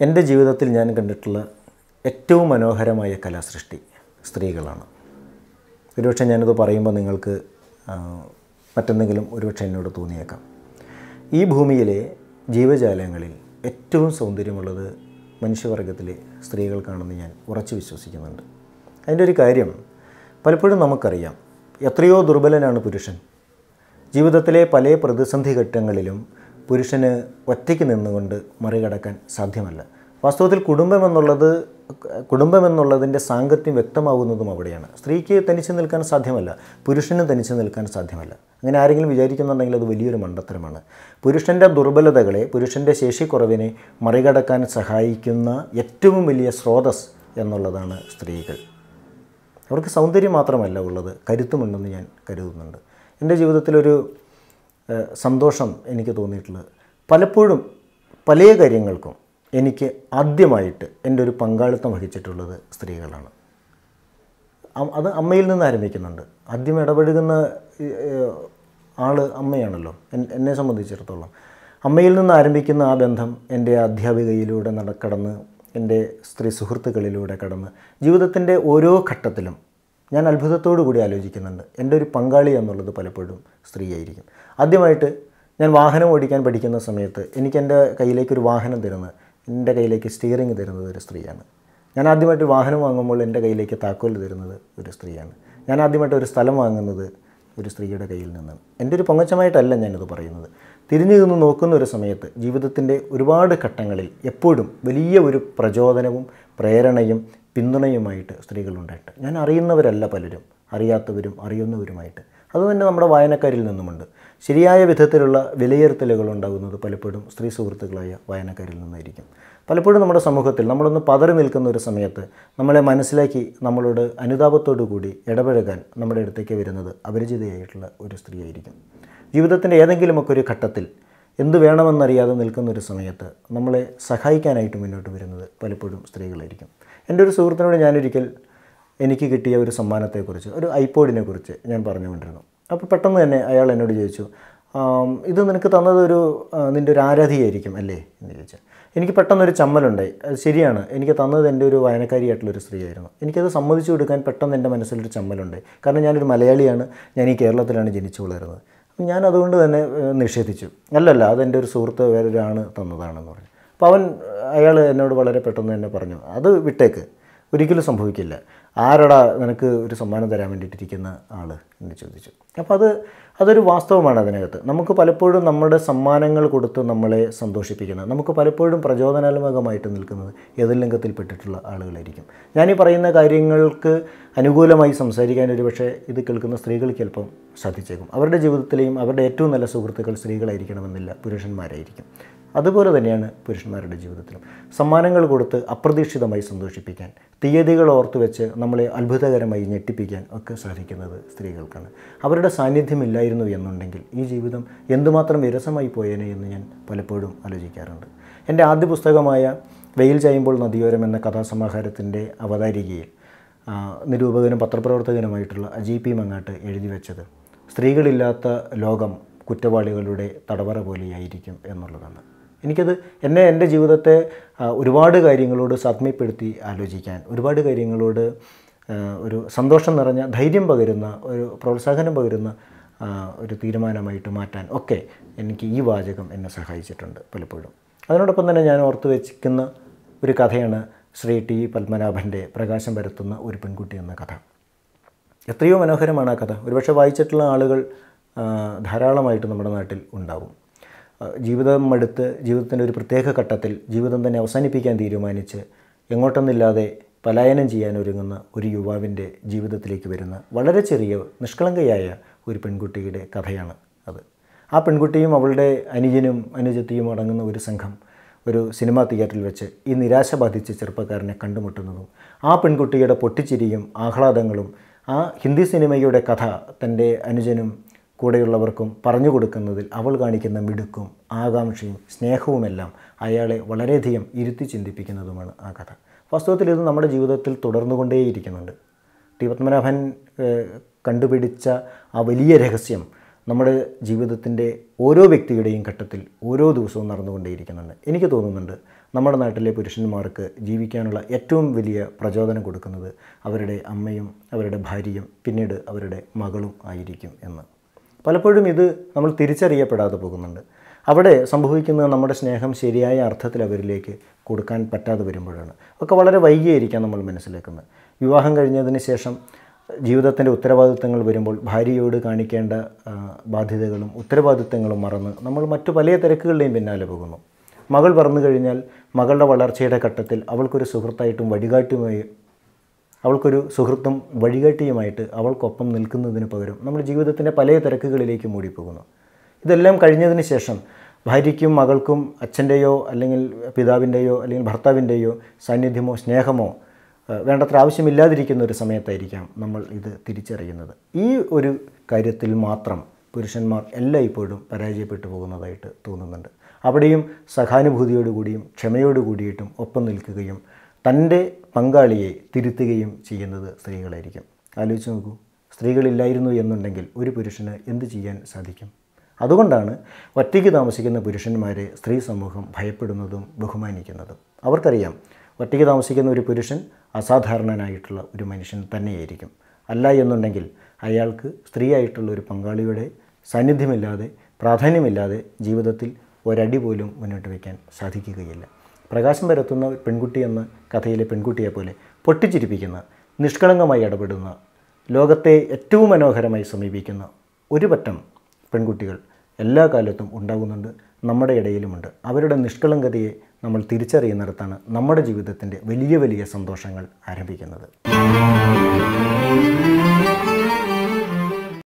എന്റെ ജീവിതത്തിൽ ഞാൻ കണ്ടിട്ടുള്ള ഏറ്റവും മനോഹരമായ കലാസൃഷ്ടി സ്ത്രീകളാണ്. ഒരുപക്ഷെ ഞാനിത് പറയുമ്പോൾ നിങ്ങൾക്ക് മറ്റെന്തെങ്കിലും ഒരുപക്ഷെ എന്നോട് തോന്നിയേക്കാം. ഈ ഭൂമിയിലെ ജീവജാലങ്ങളിൽ ഏറ്റവും സൗന്ദര്യമുള്ളത് മനുഷ്യവർഗത്തിലെ സ്ത്രീകൾക്കാണെന്ന് ഞാൻ ഉറച്ചു വിശ്വസിക്കുന്നുണ്ട്. അതിന്റെ ഒരു കാര്യം പലപ്പോഴും നമുക്കറിയാം എത്രയോ ദുർബലനാണ് പുരുഷൻ. ജീവിതത്തിലെ പല പ്രതിസന്ധി ഘട്ടങ്ങളിലും പുരുഷന് ഒറ്റയ്ക്ക് നിന്നുകൊണ്ട് മറികടക്കാൻ സാധ്യമല്ല. വാസ്തവത്തിൽ കുടുംബം എന്നുള്ളത് കുടുംബം എന്നുള്ളതിന്റെ സാങ്കത്യം വ്യക്തമാകുന്നതും അവിടെയാണ്. സ്ത്രീക്ക് തനിച്ച് നിൽക്കാൻ സാധ്യമല്ല പുരുഷന് തനിച്ച് നിൽക്കാൻ സാധ്യമല്ല. അങ്ങനെ ആരെങ്കിലും വിചാരിക്കുന്നുണ്ടെങ്കിൽ അത് വലിയൊരു മണ്ടത്തരമാണ്. പുരുഷന്റെ ദുർബലതകളെ പുരുഷന്റെ ശേഷിക്കുറവിനെ മറികടക്കാൻ സഹായിക്കുന്ന ഏറ്റവും വലിയ സ്രോതസ് എന്നുള്ളതാണ് സ്ത്രീകൾ. അവർക്ക് സൗന്ദര്യം മാത്രമല്ല ഉള്ളത് കരുത്തുമുണ്ടെന്ന് ഞാൻ കരുതുന്നുണ്ട്. എന്റെ ജീവിതത്തിലൊരു സന്തോഷം എനിക്ക് തോന്നിയിട്ടുള്ളത്. പലപ്പോഴും പല കാര്യങ്ങൾക്കും എനിക്ക് ആദ്യമായിട്ട് എന്റെ ഒരു പങ്കാളിത്തം വഹിച്ചിട്ടുള്ളത് സ്ത്രീകളാണ്. അത് അമ്മയിൽ നിന്ന് ആരംഭിക്കുന്നുണ്ട്. ആദ്യം ഇടപഴകുന്ന ആൾ അമ്മയാണല്ലോ. എന്നെ സംബന്ധിച്ചിടത്തോളം. അമ്മയിൽ നിന്ന് ആരംഭിക്കുന്ന ആ ബന്ധം എന്റെ അധ്യാപികയിലൂടെ നട കടന്ന് എന്റെ സ്ത്രീ സുഹൃത്തുക്കളിലൂടെ കടന്ന് ജീവിതത്തിന്റെ ഓരോ ഘട്ടത്തിലും ഞാൻ അത്ഭുതത്തോടു കൂടി ആലോചിക്കുന്നുണ്ട്. എന്റെ ഒരു പങ്കാളി എന്നുള്ളത് പലപ്പോഴും സ്ത്രീയായിരിക്കും. ആദ്യമായിട്ട് ഞാൻ വാഹനം ഓടിക്കാൻ പഠിക്കുന്ന സമയത്ത് എനിക്ക് എന്റെ കയ്യിലേക്ക് ഒരു വാഹനം തരുന്നത് എന്റെ കയ്യിലേക്ക് സ്റ്റിയറിംഗ് തരുന്നത് ഒരു സ്ത്രീയാണ്. ഞാൻ ആദ്യമായിട്ട് വാഹനം വാങ്ങുമ്പോൾ എന്റെ കയ്യിലേക്ക് താക്കോൽ തരുന്നത് ഒരു സ്ത്രീയാണ്. ഞാൻ ആദ്യമായിട്ട് ഒരു സ്ഥലം വാങ്ങുന്നത് ഒരു സ്ത്രീയുടെ കയ്യിൽ നിന്നാണ്. എന്റെ ഒരു പൊങ്ങച്ചമായിട്ടല്ല ഞാനിത് പറയുന്നത്. തിരിഞ്ഞു നിന്ന് നോക്കുന്ന ഒരു സമയത്ത് ജീവിതത്തിന്റെ ഒരുപാട് ഘട്ടങ്ങളിൽ എപ്പോഴും വലിയ ഒരു പ്രചോദനവും പ്രേരണയും പിന്തുണയുമായിട്ട് സ്ത്രീകളുണ്ടായിട്ട്. ഞാൻ അറിയുന്നവരല്ല പലരും അറിയാത്തവരും അറിയുന്നവരുമായിട്ട്. അതുതന്നെ നമ്മുടെ വായനക്കാരിൽ നിന്നുമുണ്ട്. ശരിയായ വിധത്തിലുള്ള വിലയിരുത്തലുകൾ ഉണ്ടാകുന്നത് പലപ്പോഴും സ്ത്രീ സുഹൃത്തുക്കളായ വായനക്കാരിൽ നിന്നായിരിക്കും. പലപ്പോഴും നമ്മുടെ സമൂഹത്തിൽ നമ്മളൊന്ന് പതറി നിൽക്കുന്ന ഒരു സമയത്ത് നമ്മളെ മനസ്സിലാക്കി നമ്മളോട് അനുതാപത്തോടു കൂടി ഇടപഴകാൻ നമ്മുടെ അടുത്തേക്ക് വരുന്നത് അപരിചിതയായിട്ടുള്ള ഒരു സ്ത്രീയായിരിക്കും. ജീവിതത്തിന്റെ ഏതെങ്കിലുമൊക്കെ ഒരു ഘട്ടത്തിൽ എന്ത് വേണമെന്നറിയാതെ നിൽക്കുന്ന ഒരു സമയത്ത് നമ്മളെ സഹായിക്കാനായിട്ട് മുന്നോട്ട് വരുന്നത് പലപ്പോഴും സ്ത്രീകളായിരിക്കും. എന്റെ ഒരു സുഹൃത്തിനോട് ഞാനൊരിക്കൽ എനിക്ക് കിട്ടിയ ഒരു സമ്മാനത്തെക്കുറിച്ച് ഒരു ഐപോഡിനെ കുറിച്ച് ഞാൻ പറഞ്ഞുകൊണ്ടിരുന്നു. അപ്പോൾ പെട്ടെന്ന് തന്നെ അയാൾ എന്നോട് ചോദിച്ചു ഇത് നിനക്ക് തന്നതൊരു നിന്റെ ഒരു ആരാധിയായിരിക്കും അല്ലേ? എന്ന് ചോദിച്ചാൽ എനിക്ക് പെട്ടെന്നൊരു ചമ്മലുണ്ടായി. അത് ശരിയാണ് എനിക്ക് തന്നത് എന്റെ ഒരു വായനക്കാരിയായിട്ടുള്ളൊരു സ്ത്രീയായിരുന്നു. എനിക്കത് സമ്മതിച്ചു കൊടുക്കാൻ പെട്ടെന്ന് എന്റെ മനസ്സിലൊരു ചമ്മലുണ്ടായി. കാരണം ഞാനൊരു മലയാളിയാണ് ഞാൻ ഈ കേരളത്തിലാണ് ജനിച്ചു വളരുന്നത്. ഞാൻ അതുകൊണ്ട് തന്നെ നിഷേധിച്ചു. അല്ലല്ല അതെന്റെ ഒരു സുഹൃത്ത് വേറൊരാണ് തന്നതാണെന്ന് പറഞ്ഞു. അപ്പോൾ അവൻ അയാൾ എന്നോട് വളരെ പെട്ടെന്ന് തന്നെ പറഞ്ഞു അത് വിട്ടേക്ക്. ഒരിക്കലും സംഭവിക്കില്ല. ആരടാ നിനക്ക് ഒരു സമ്മാനം തരാൻ വേണ്ടിയിട്ടിരിക്കുന്ന ആൾ എന്ന് ചോദിച്ചു. അപ്പോൾ അത് അതൊരു വാസ്തവമാണ് അതിനകത്ത്. നമുക്ക് പലപ്പോഴും നമ്മുടെ സമ്മാനങ്ങൾ കൊടുത്ത് നമ്മളെ സന്തോഷിപ്പിക്കുന്നത് നമുക്ക് പലപ്പോഴും പ്രചോദനാത്മകമായിട്ട് നിൽക്കുന്നത് എതിർലിംഗത്തിൽപ്പെട്ടിട്ടുള്ള ആളുകളായിരിക്കും. ഞാനീ പറയുന്ന കാര്യങ്ങൾക്ക് അനുകൂലമായി സംസാരിക്കാൻ ഒരു പക്ഷേ ഇത് കേൾക്കുന്ന സ്ത്രീകൾക്ക് ചിലപ്പം സാധിച്ചേക്കും. അവരുടെ ജീവിതത്തിലെയും അവരുടെ ഏറ്റവും നല്ല സുഹൃത്തുക്കൾ സ്ത്രീകളായിരിക്കണമെന്നില്ല പുരുഷന്മാരായിരിക്കും. അതുപോലെ തന്നെയാണ് പുരുഷന്മാരുടെ ജീവിതത്തിലും. സമ്മാനങ്ങൾ കൊടുത്ത് അപ്രതീക്ഷിതമായി സന്തോഷിപ്പിക്കാൻ തീയതികൾ ഓർത്തു വെച്ച് നമ്മളെ അത്ഭുതകരമായി ഞെട്ടിപ്പിക്കാൻ ഒക്കെ സാധിക്കുന്നത് സ്ത്രീകൾക്കാണ്. അവരുടെ സാന്നിധ്യമില്ലായിരുന്നു എന്നുണ്ടെങ്കിൽ ഈ ജീവിതം എന്തുമാത്രം വിരസമായി പോയേനെ എന്ന് ഞാൻ പലപ്പോഴും ആലോചിക്കാറുണ്ട്. എന്റെ ആദ്യ പുസ്തകമായ വെയിൽ ചായുമ്പോൾ നദിയോരം എന്ന കഥാസമാഹാരത്തിന്റെ അവതാരികയിൽ നിരൂപകനും പത്രപ്രവർത്തകനുമായിട്ടുള്ള അജി പി. മങ്ങാട്ട് എഴുതി വെച്ചത് സ്ത്രീകളില്ലാത്ത ലോകം കുറ്റവാളികളുടെ തടവറ പോലെയായിരിക്കും എന്നുള്ളതാണ്. എനിക്കത് എന്നെ എന്റെ ജീവിതത്തെ ഒരുപാട് കാര്യങ്ങളോട് സാത്മ്യപ്പെടുത്തി ആലോചിക്കാൻ ഒരുപാട് കാര്യങ്ങളോട് ഒരു സന്തോഷം നിറഞ്ഞ ധൈര്യം പകരുന്ന ഒരു പ്രോത്സാഹനം പകരുന്ന ഒരു തീരുമാനമായിട്ട് മാറ്റാൻ ഒക്കെ എനിക്ക് ഈ വാചകം എന്നെ സഹായിച്ചിട്ടുണ്ട് പലപ്പോഴും. അതിനോടൊപ്പം തന്നെ ഞാൻ ഓർത്തു വെച്ചിരിക്കുന്ന ഒരു കഥയാണ് ശ്രീ ടി പത്മനാഭന്റെ പ്രകാശം പരത്തുന്ന ഒരു പെൺകുട്ടി എന്ന കഥ. എത്രയോ മനോഹരമാണ് ആ കഥ. ഒരുപക്ഷെ വായിച്ചിട്ടുള്ള ആളുകൾ ധാരാളമായിട്ട് നമ്മുടെ നാട്ടിൽ ഉണ്ടാവും. ജീവിതം എടുത്ത് ജീവിതത്തിന്റെ ഒരു പ്രത്യേക ഘട്ടത്തിൽ ജീവിതം തന്നെ അവസാനിപ്പിക്കാൻ തീരുമാനിച്ച് എങ്ങോട്ടൊന്നില്ലാതെ പലായനം ചെയ്യാൻ ഒരുങ്ങുന്ന ഒരു യുവാവിന്റെ ജീവിതത്തിലേക്ക് വരുന്ന വളരെ ചെറിയ നിഷ്കളങ്കയായ ഒരു പെൺകുട്ടിയുടെ കഥയാണ് അത്. ആ പെൺകുട്ടിയും അവളുടെ അനുജനും അനുജത്തിയും അടങ്ങുന്ന ഒരു സംഘം ഒരു സിനിമാ തിയേറ്ററിൽ വെച്ച് ഈ നിരാശ ബാധിച്ച ചെറുപ്പക്കാരനെ കണ്ടുമുട്ടുന്നതും ആ പെൺകുട്ടിയുടെ പൊട്ടിച്ചിരിയും ആഹ്ലാദങ്ങളും ആ ഹിന്ദി സിനിമയുടെ കഥ തന്റെ അനുജനും കൂടെയുള്ളവർക്കും പറഞ്ഞു കൊടുക്കുന്നതിൽ അവൾ കാണിക്കുന്ന മിടുക്കും ആകാംക്ഷയും സ്നേഹവുമെല്ലാം അയാളെ വളരെയധികം ഇരുത്തി ചിന്തിപ്പിക്കുന്നതുമാണ് ആ കഥ. വാസ്തവത്തിൽ ഇത് നമ്മുടെ ജീവിതത്തിൽ തുടർന്നുകൊണ്ടേയിരിക്കുന്നുണ്ട്. ടി. പത്മനാഭൻ കണ്ടുപിടിച്ച ആ വലിയ രഹസ്യം നമ്മുടെ ജീവിതത്തിന്റെ ഓരോ വ്യക്തിയുടെയും ഘട്ടത്തിൽ ഓരോ ദിവസവും നടന്നുകൊണ്ടേയിരിക്കുന്നുണ്ട്. എനിക്ക് തോന്നുന്നുണ്ട് നമ്മുടെ നാട്ടിലെ പുരുഷന്മാർക്ക് ജീവിക്കാനുള്ള ഏറ്റവും വലിയ പ്രചോദനം കൊടുക്കുന്നത് അവരുടെ അമ്മയും അവരുടെ ഭാര്യയും പിന്നീട് അവരുടെ മകളും ആയിരിക്കും എന്ന്. പലപ്പോഴും ഇത് നമ്മൾ തിരിച്ചറിയപ്പെടാതെ പോകുന്നുണ്ട്. അവിടെ സംഭവിക്കുന്നത് നമ്മുടെ സ്നേഹം ശരിയായ അർത്ഥത്തിൽ അവരിലേക്ക് കൊടുക്കാൻ പറ്റാതെ വരുമ്പോഴാണ്. ഒക്കെ വളരെ വൈകിയായിരിക്കാം നമ്മൾ മനസ്സിലാക്കുന്നത്. വിവാഹം കഴിഞ്ഞതിന് ശേഷം ജീവിതത്തിന്റെ ഉത്തരവാദിത്തങ്ങൾ വരുമ്പോൾ ഭാര്യയോട് കാണിക്കേണ്ട ബാധ്യതകളും ഉത്തരവാദിത്തങ്ങളും മറന്ന് നമ്മൾ മറ്റു പല തിരക്കുകളുടെയും പിന്നാലെ പോകുന്നു. മകൾ പറന്നു കഴിഞ്ഞാൽ മകളുടെ വളർച്ചയുടെ ഘട്ടത്തിൽ അവൾക്കൊരു സുഹൃത്തായിട്ടും വഴികാട്ടുമായി അവൾക്കൊരു സുഹൃത്തും വഴികാട്ടിയുമായിട്ട് അവൾക്കൊപ്പം നിൽക്കുന്നതിന് പകരം നമ്മൾ ജീവിതത്തിന്റെ പല തിരക്കുകളിലേക്ക് മൂടിപ്പോകുന്നു. ഇതെല്ലാം കഴിഞ്ഞതിന് ശേഷം ഭാര്യയ്ക്കും മകൾക്കും അച്ഛന്റെയോ അല്ലെങ്കിൽ പിതാവിന്റെയോ അല്ലെങ്കിൽ ഭർത്താവിന്റെയോ സാന്നിധ്യമോ സ്നേഹമോ വേണ്ടത്ര ആവശ്യമില്ലാതിരിക്കുന്ന ഒരു സമയത്തായിരിക്കാം നമ്മൾ ഇത് തിരിച്ചറിയുന്നത്. ഈ ഒരു കാര്യത്തിൽ മാത്രം പുരുഷന്മാർ എല്ലായ്പ്പോഴും പരാജയപ്പെട്ടു പോകുന്നതായിട്ട് തോന്നുന്നുണ്ട്. അവിടെയും സഹാനുഭൂതിയോടുകൂടിയും ക്ഷമയോടുകൂടിയിട്ടും ഒപ്പം നിൽക്കുകയും തന്റെ പങ്കാളിയെ തിരുത്തുകയും ചെയ്യുന്നത് സ്ത്രീകളായിരിക്കും. ആലോചിച്ച് നോക്കൂ. സ്ത്രീകളില്ലായിരുന്നു എന്നുണ്ടെങ്കിൽ ഒരു പുരുഷന് എന്ത് ചെയ്യാൻ സാധിക്കും? അതുകൊണ്ടാണ് ഒറ്റയ്ക്ക് താമസിക്കുന്ന പുരുഷന്മാരെ സ്ത്രീ സമൂഹം ഭയപ്പെടുന്നതും ബഹുമാനിക്കുന്നതും. അവർക്കറിയാം ഒറ്റയ്ക്ക് താമസിക്കുന്ന ഒരു പുരുഷൻ അസാധാരണനായിട്ടുള്ള ഒരു മനുഷ്യൻ തന്നെയായിരിക്കും. അല്ല എന്നുണ്ടെങ്കിൽ അയാൾക്ക് സ്ത്രീയായിട്ടുള്ള ഒരു പങ്കാളിയുടെ സാന്നിധ്യമില്ലാതെ പ്രാധാന്യമില്ലാതെ ജീവിതത്തിൽ ഒരടി പോലും മുന്നോട്ട് വയ്ക്കാൻ സാധിക്കുകയില്ല. പ്രകാശം പരത്തുന്ന പെൺകുട്ടി എന്ന കഥയിലെ പെൺകുട്ടിയെ പോലെ പൊട്ടിച്ചിരിപ്പിക്കുന്ന നിഷ്കളങ്കമായി ഇടപെടുന്ന ലോകത്തെ ഏറ്റവും മനോഹരമായി സമീപിക്കുന്ന ഒരു പറ്റം പെൺകുട്ടികൾ എല്ലാ കാലത്തും ഉണ്ടാകുന്നുണ്ട് നമ്മുടെ ഇടയിലുമുണ്ട്. അവരുടെ നിഷ്കളങ്കതയെ നമ്മൾ തിരിച്ചറിയുന്നിടത്താണ് നമ്മുടെ ജീവിതത്തിന്റെ വലിയ വലിയ സന്തോഷങ്ങൾ ആരംഭിക്കുന്നത്.